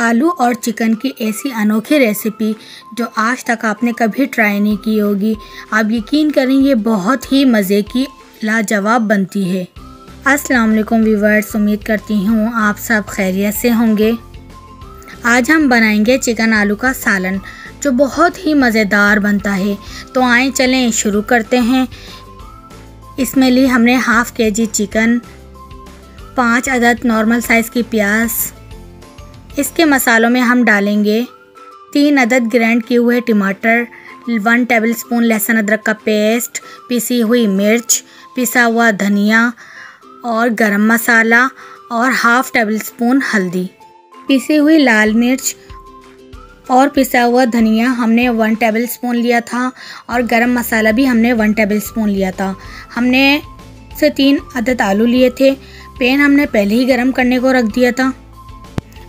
आलू और चिकन की ऐसी अनोखी रेसिपी जो आज तक आपने कभी ट्राई नहीं की होगी। आप यकीन करें, ये बहुत ही मज़े की लाजवाब बनती है। अस्सलाम वालेकुम व्यूवर्स उम्मीद करती हूँ आप सब खैरियत से होंगे। आज हम बनाएँगे चिकन आलू का सालन, जो बहुत ही मज़ेदार बनता है। तो आए चलें, शुरू करते हैं। इसमें ली हमने हाफ़ के जी चिकन, पाँच अदद नॉर्मल साइज़ की प्याज इसके मसालों में हम डालेंगे तीन अदद ग्रैंड किए हुए टमाटर, वन टेबल स्पून लहसुन अदरक का पेस्ट, पिसी हुई मिर्च, पिसा हुआ धनिया और गरम मसाला और हाफ़ टेबल स्पून हल्दी। पिसी हुई लाल मिर्च और पिसा हुआ धनिया हमने वन टेबल स्पून लिया था और गरम मसाला भी हमने वन टेबल स्पून लिया था। हमने से तीन अदद आलू लिए थे। पैन हमने पहले ही गरम करने को रख दिया था।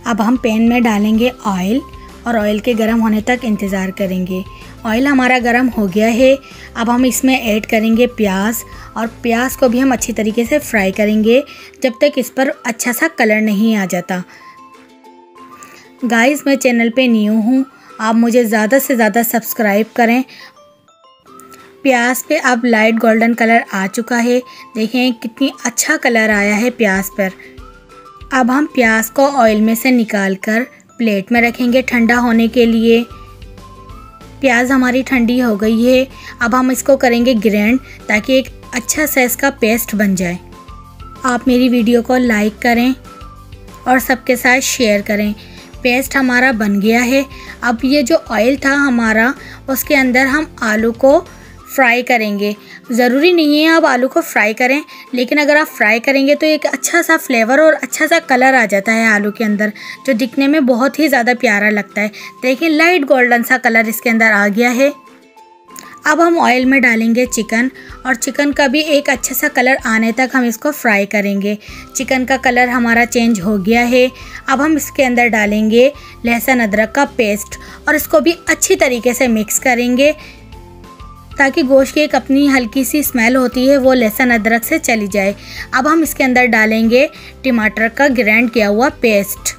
अब हम पैन में डालेंगे ऑयल और ऑयल के गर्म होने तक इंतज़ार करेंगे। ऑयल हमारा गर्म हो गया है। अब हम इसमें ऐड करेंगे प्याज और प्याज को भी हम अच्छी तरीके से फ्राई करेंगे जब तक इस पर अच्छा सा कलर नहीं आ जाता। गाइस मैं चैनल पे न्यू हूँ। आप मुझे ज़्यादा से ज़्यादा सब्सक्राइब करें। प्याज पे अब लाइट गोल्डन कलर आ चुका है। देखें कितनी अच्छा कलर आया है प्याज पर। अब हम प्याज को ऑयल में से निकाल कर प्लेट में रखेंगे ठंडा होने के लिए। प्याज हमारी ठंडी हो गई है। अब हम इसको करेंगे ग्रैंड ताकि एक अच्छा सा इसका पेस्ट बन जाए। आप मेरी वीडियो को लाइक करें और सबके साथ शेयर करें। पेस्ट हमारा बन गया है। अब ये जो ऑयल था हमारा, उसके अंदर हम आलू को फ्राई करेंगे। ज़रूरी नहीं है आप आलू को फ्राई करें, लेकिन अगर आप फ्राई करेंगे तो एक अच्छा सा फ्लेवर और अच्छा सा कलर आ जाता है आलू के अंदर, जो दिखने में बहुत ही ज़्यादा प्यारा लगता है। देखिए लाइट गोल्डन सा कलर इसके अंदर आ गया है। अब हम ऑयल में डालेंगे चिकन और चिकन का भी एक अच्छा सा कलर आने तक हम इसको फ्राई करेंगे। चिकन का कलर हमारा चेंज हो गया है। अब हम इसके अंदर डालेंगे लहसुन अदरक का पेस्ट और इसको भी अच्छी तरीके से मिक्स करेंगे। ताकि गोश्त की एक अपनी हल्की सी स्मेल होती है, वो लहसुन, अदरक से चली जाए। अब हम इसके अंदर डालेंगे टमाटर का ग्रैंड किया हुआ पेस्ट।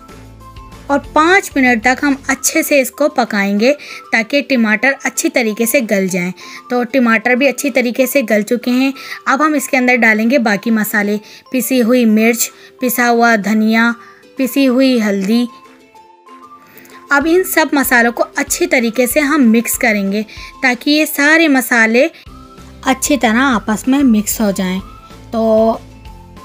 और पाँच मिनट तक हम अच्छे से इसको पकाएँगे ताकि टमाटर अच्छी तरीके से गल जाएँ। तो टमाटर भी अच्छी तरीके से गल चुके हैं। अब हम इसके अंदर डालेंगे बाकी मसाले। पिसी हुई मिर्च, पिसा हुआ धनिया, पिसी हुई हल्दी अब इन सब मसालों को अच्छी तरीके से हम मिक्स करेंगे ताकि ये सारे मसाले अच्छी तरह आपस में मिक्स हो जाएँ। तो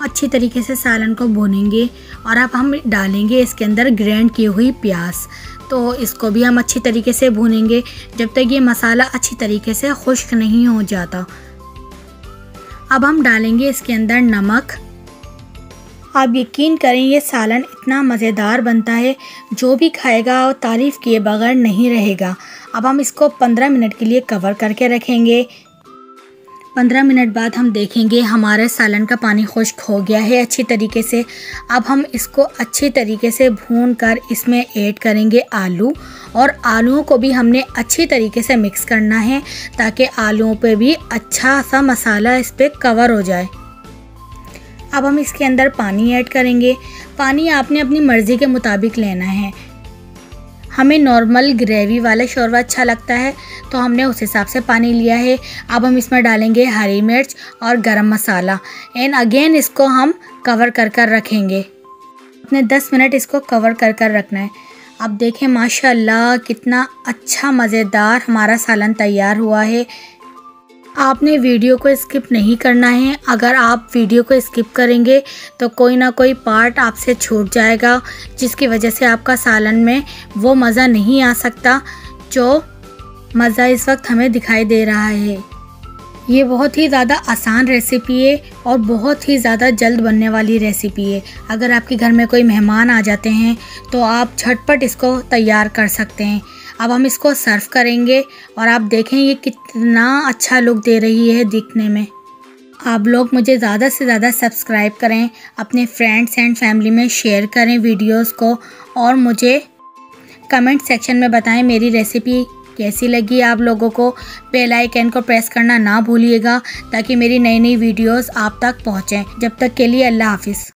अच्छी तरीके से सालन को भुनेंगे और अब हम डालेंगे इसके अंदर ग्रैंड की हुई प्याज। तो इसको भी हम अच्छी तरीके से भूनेंगे जब तक ये मसाला अच्छी तरीके से खुश्क नहीं हो जाता। अब हम डालेंगे इसके अंदर नमक। आप यकीन करें, ये सालन इतना मज़ेदार बनता है। जो भी खाएगा और तारीफ़ किए बगैर नहीं रहेगा। अब हम इसको पंद्रह मिनट के लिए कवर करके रखेंगे। पंद्रह मिनट बाद हम देखेंगे हमारे सालन का पानी खुश्क हो गया है अच्छी तरीके से। अब हम इसको अच्छी तरीके से भून कर इसमें ऐड करेंगे आलू। और आलूओं को भी हमने अच्छी तरीके से मिक्स करना है, ताकि आलूओं पे भी अच्छा सा मसाला इस पर कवर हो जाए। अब हम इसके अंदर पानी ऐड करेंगे। पानी आपने अपनी मर्ज़ी के मुताबिक लेना है। हमें नॉर्मल ग्रेवी वाला शोरवा अच्छा लगता है तो हमने उस हिसाब से पानी लिया है। अब हम इसमें डालेंगे हरी मिर्च और गरम मसाला। एंड अगेन इसको हम कवर कर कर रखेंगे। अपने 10 मिनट इसको कवर कर कर रखना है। अब देखें, माशाल्लाह, कितना अच्छा मज़ेदार हमारा सालन तैयार हुआ है। आपने वीडियो को स्किप नहीं करना है। अगर आप वीडियो को स्किप करेंगे तो कोई ना कोई पार्ट आपसे छूट जाएगा, जिसकी वजह से आपका सालन में वो मज़ा नहीं आ सकता, जो मज़ा इस वक्त हमें दिखाई दे रहा है। ये बहुत ही ज़्यादा आसान रेसिपी है और बहुत ही ज़्यादा जल्द बनने वाली रेसिपी है। अगर आपके घर में कोई मेहमान आ जाते हैं तो आप झटपट इसको तैयार कर सकते हैं। अब हम इसको सर्व करेंगे और आप देखें ये कितना अच्छा लुक दे रही है दिखने में। आप लोग मुझे ज़्यादा से ज़्यादा सब्सक्राइब करें, अपने फ्रेंड्स एंड फैमिली में शेयर करें वीडियोस को और मुझे कमेंट सेक्शन में बताएँ मेरी रेसिपी कैसी लगी आप लोगों को। बेल आइकन को प्रेस करना ना भूलिएगा ताकि मेरी नई नई वीडियोस आप तक पहुँचें। जब तक के लिए अल्लाह हाफिज़।